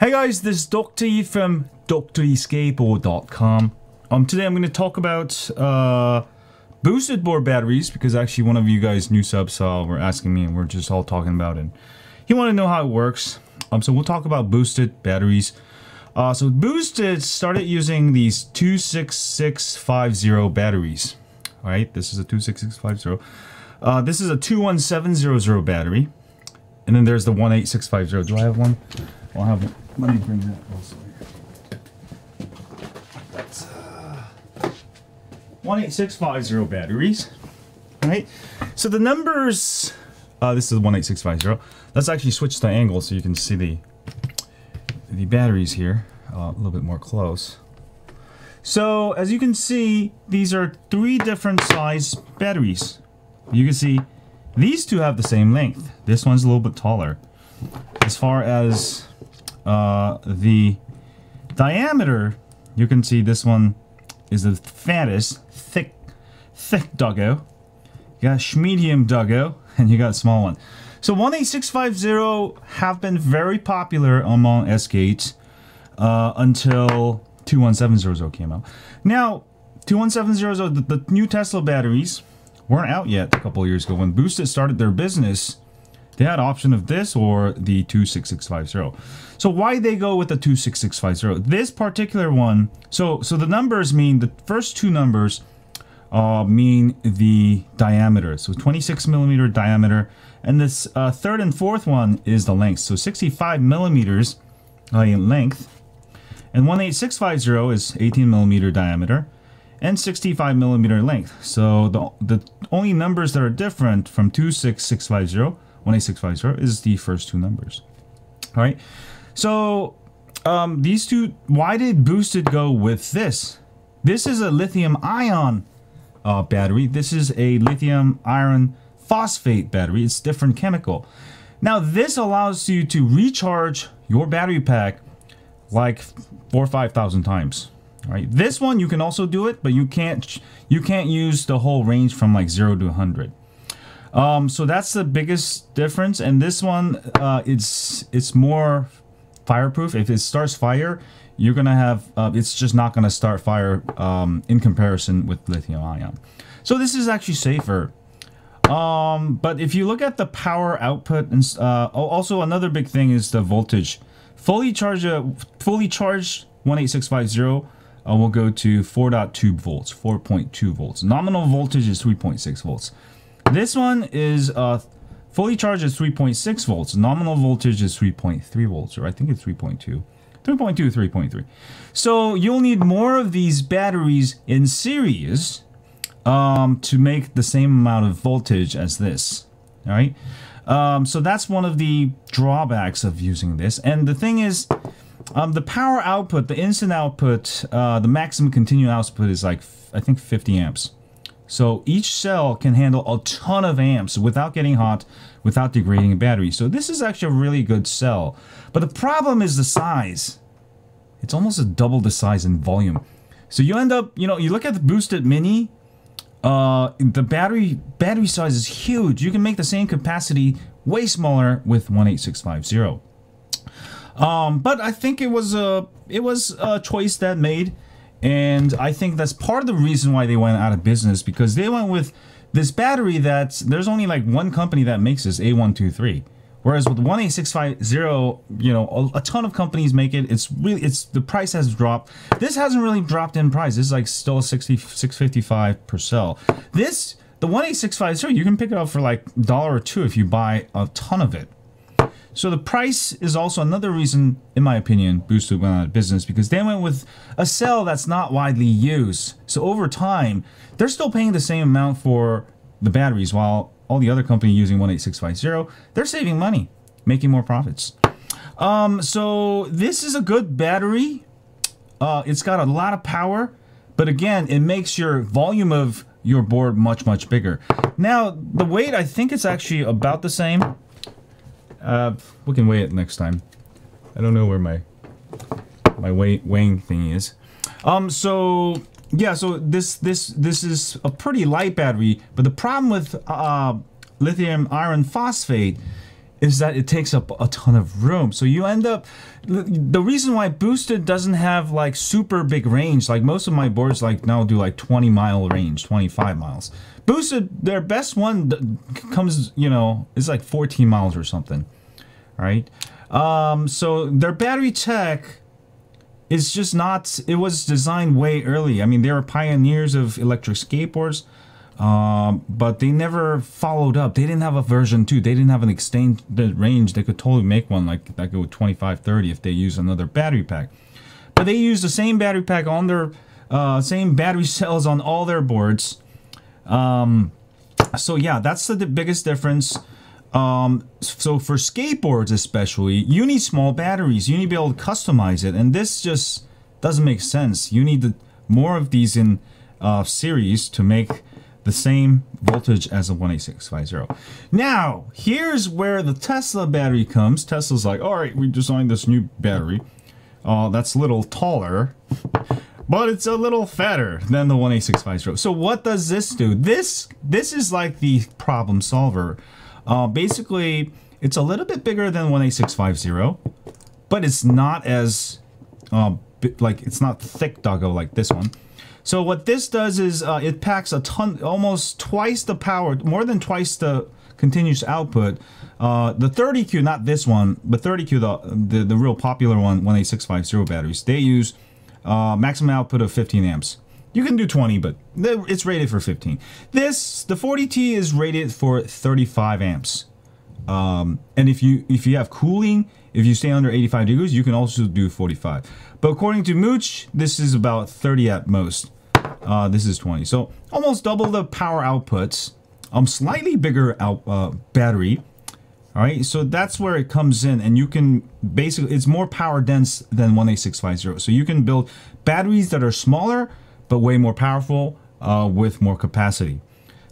Hey guys, this is Dr. E from DrEskateboard.com. Um, today I'm going to talk about uh, boosted board batteries because actually one of you guys, new subs, uh, were asking me and we're just all talking about it. He wanted to know how it works. Um, so we'll talk about boosted batteries. Uh, so boosted started using these 26650 batteries. All right, this is a 26650. Uh, this is a 21700 battery. And then there's the 18650. Do I have one? I'll have. Let me bring that also here. That's uh, 18650 batteries. Right? So the numbers, uh, this is 18650. Let's actually switch the angle so you can see the the batteries here uh, a little bit more close. So as you can see, these are three different size batteries. You can see these two have the same length. This one's a little bit taller. As far as uh, the diameter, you can see this one is the fattest, thick, thick doggo. You got medium doggo, and you got small one. So 18650 have been very popular among esk8s uh, until 21700 came out. Now, 21700, the, the new Tesla batteries, weren't out yet a couple years ago. When Boosted started their business, they had option of this or the 26650. So why they go with the 26650? This particular one, so so the numbers mean the first two numbers uh, mean the diameter. So 26 millimeter diameter. And this uh, third and fourth one is the length. So 65 millimeters uh, in length. And 18650 is 18 millimeter diameter and 65 millimeter length. So the, the only numbers that are different from 26650, 18650 is the first two numbers. All right. So um, these two, why did Boosted go with this? This is a lithium ion uh, battery. This is a lithium iron phosphate battery. It's different chemical. Now this allows you to recharge your battery pack like four or five thousand times. Right. This one you can also do it, but you can't you can't use the whole range from like zero to 100. Um, so that's the biggest difference. And this one, uh, it's it's more fireproof. If it starts fire, you're gonna have uh, it's just not gonna start fire um, in comparison with lithium ion. So this is actually safer. Um, but if you look at the power output and uh, also another big thing is the voltage. Fully charged, uh, fully charged 18650 uh, will go to 4.2 volts, 4.2 volts. Nominal voltage is 3.6 volts. This one is uh, fully charged is 3.6 volts. Nominal voltage is 3.3 volts, or I think it's 3.2. 3.2, 3.3. So you'll need more of these batteries in series um, to make the same amount of voltage as this. All right. Um, so that's one of the drawbacks of using this. And the thing is, um, the power output, the instant output, uh, the maximum continuous output is like, I think 50 amps. So each cell can handle a ton of amps without getting hot, without degrading a battery. So this is actually a really good cell. But the problem is the size. It's almost a double the size in volume. So you end up, you know, you look at the Boosted Mini, uh, the battery battery size is huge. You can make the same capacity way smaller with 18650. Um, but I think it was a it was a choice that made, and I think that's part of the reason why they went out of business because they went with this battery that there's only like one company that makes this A123. Whereas with 18650, you know, a, a, ton of companies make it. It's really, it's the price has dropped. This hasn't really dropped in price. This is like still 60, 655 per cell. This, the 18650, you can pick it up for like dollar or two if you buy a ton of it. So the price is also another reason, in my opinion, Boosted went out of business because they went with a cell that's not widely used. So over time, they're still paying the same amount for the batteries while all the other company using 18650, they're saving money, making more profits. Um, so this is a good battery. Uh, it's got a lot of power, but again, it makes your volume of your board much, much bigger. Now, the weight, I think it's actually about the same. Uh, we can weigh it next time. I don't know where my my weigh, weighing thing is. Um, so yeah, so this this this is a pretty light battery, but the problem with uh, lithium iron phosphate is that it takes up a ton of room. So you end up the reason why boosted doesn't have like super big range. Like most of my boards like now do like 20 mile range, 25 miles. Boosted, their best one comes, you know, is like 14 miles or something. Right? Um, so their battery tech is just not. It was designed way early. I mean, they were pioneers of electric skateboards. Um, but they never followed up. They didn't have a version 2. They didn't have an extended range. They could totally make one like that go 25, 30 if they use another battery pack. But they use the same battery pack on their, uh, same battery cells on all their boards. Um, so yeah, that's the, the biggest difference. Um, so for skateboards especially, you need small batteries. You need to be able to customize it. And this just doesn't make sense. You need the, more of these in uh, series to make the same voltage as a 18650. Now, here's where the Tesla battery comes. Tesla's like, all right, we designed this new battery. Uh, that's a little taller, but it's a little fatter than the 18650. So what does this do? This, this is like the problem solver. Uh, basically, it's a little bit bigger than 18650, but it's not as, uh, like, it's not thick doggo like this one. So what this does is uh, it packs a ton, almost twice the power, more than twice the continuous output. Uh, the 30Q, not this one, but 30Q, the, the, the real popular one, 18650 batteries, they use uh, maximum output of 15 amps. You can do 20, but it's rated for 15. This, the 40T is rated for 35 amps. Um, and if you if you have cooling, if you stay under 85 degrees, you can also do 45. But according to Mooch, this is about 30 at most. Uh, this is 20. So almost double the power outputs. Um, slightly bigger out uh, battery. All right, so that's where it comes in, and you can basically it's more power dense than 18650. So you can build batteries that are smaller but way more powerful uh, with more capacity.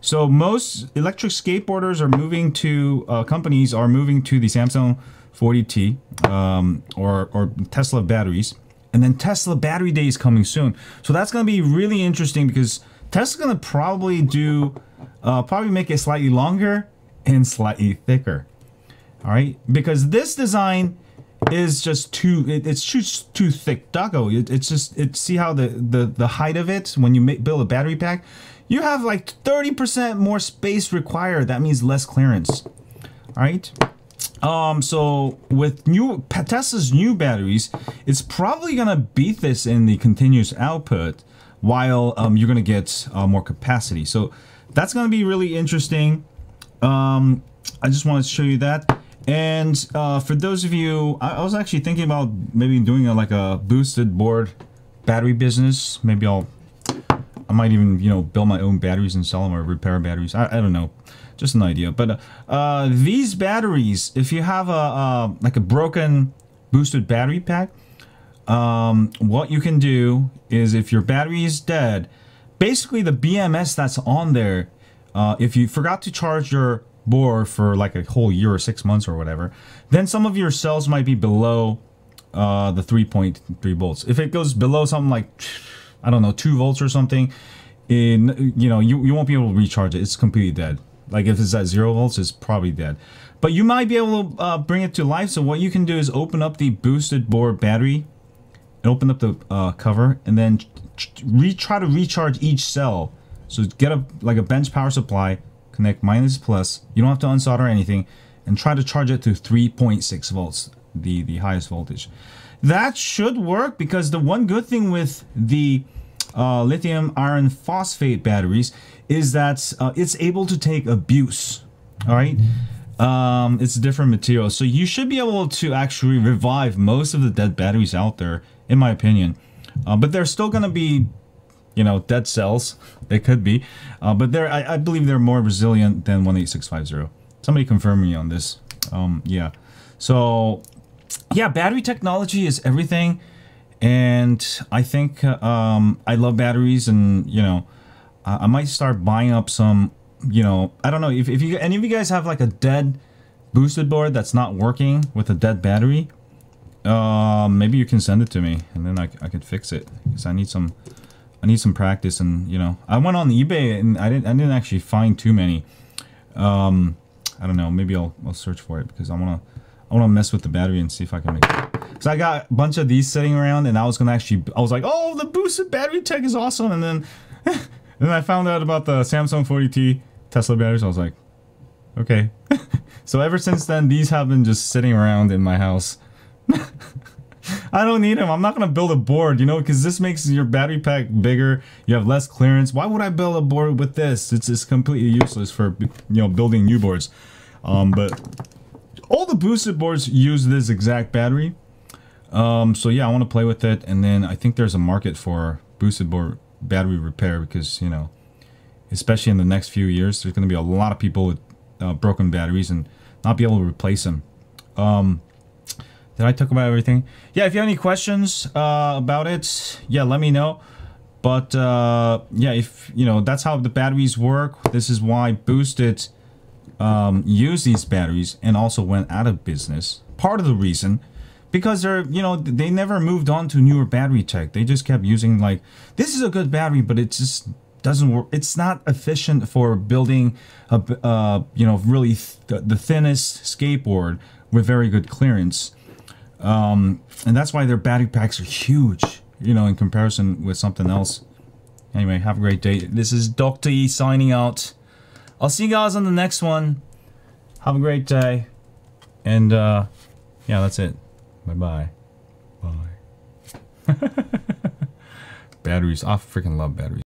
So most electric skateboarders are moving to uh, companies are moving to the Samsung 40T um, or or Tesla batteries. And then Tesla Battery Day is coming soon. So that's going to be really interesting because Tesla's going to probably do, uh, probably make it slightly longer and slightly thicker. All right, because this design is just too, it, it's too, too thick. Doggo, it, it's just, it, see how the, the, the height of it, when you make, build a battery pack, you have like 30% more space required. That means less clearance. All right. Um, so with new Tesla's new batteries, it's probably gonna beat this in the continuous output, while um, you're gonna get uh, more capacity. So that's gonna be really interesting. Um, I just wanted to show you that. And uh, for those of you, I, I, was actually thinking about maybe doing a, like a boosted board battery business. Maybe I'll, I might even you know build my own batteries and sell them or repair batteries. I, I don't know just an idea. But uh, these batteries, if you have a uh, like a broken boosted battery pack, um, what you can do is if your battery is dead, basically the BMS that's on there, uh, if you forgot to charge your board for like a whole year or six months or whatever, then some of your cells might be below uh, the 3.3 volts. If it goes below something like, I don't know, 2 volts or something, in you know you, you won't be able to recharge it. It's completely dead. Like if it's at zero volts, it's probably dead. But you might be able to uh, bring it to life. So what you can do is open up the boosted board battery and open up the uh, cover and then try to recharge each cell. So get a like a bench power supply, connect minus plus. You don't have to unsolder anything and try to charge it to 3.6 volts, the, the highest voltage. That should work because the one good thing with the uh, lithium iron phosphate batteries is that uh, it's able to take abuse. All right. Um, it's a different material. So you should be able to actually revive most of the dead batteries out there, in my opinion. Uh, but they're still going to be, you know, dead cells. They could be. Uh, but they're, I, I, believe they're more resilient than 18650. Somebody confirm me on this. Um, yeah. So, yeah, battery technology is everything. And I think um, I love batteries and, you know, I might start buying up some, you know, I don't know if, if you any of you guys have like a dead boosted board that's not working with a dead battery. Uh, maybe you can send it to me and then I, I could fix it because I need some I need some practice and you know I went on eBay and I didn't I didn't actually find too many um, I don't know. Maybe I'll I'll search for it because I wanna I wanna mess with the battery and see if I can make it. So I got a bunch of these sitting around, and I was gonna actually I was like, oh, the boosted battery tech is awesome, and then and then I found out about the Samsung 40T Tesla batteries. I was like, okay. so ever since then, these have been just sitting around in my house. I don't need them. I'm not gonna build a board, you know, because this makes your battery pack bigger. You have less clearance. Why would I build a board with this? It's just completely useless for you know building new boards. Um, but all the boosted boards use this exact battery. Um, so yeah, I want to play with it, and then I think there's a market for boosted board battery repair because you know, especially in the next few years, there's going to be a lot of people with uh, broken batteries and not be able to replace them. Um, did I talk about everything? Yeah, if you have any questions uh, about it, yeah, let me know. But uh, yeah, if you know, that's how the batteries work. This is why Boosted um, use these batteries and also went out of business. Part of the reason because they're you know they never moved on to newer battery tech. They just kept using like this is a good battery, but it just doesn't work. It's not efficient for building a uh, you know really th the thinnest skateboard with very good clearance. Um, and that's why their battery packs are huge, you know, in comparison with something else. Anyway, have a great day. This is Dr. E signing out. I'll see you guys on the next one. Have a great day. And, uh, yeah, that's it. Bye-bye. Bye. -bye. Bye. batteries. I freaking love batteries.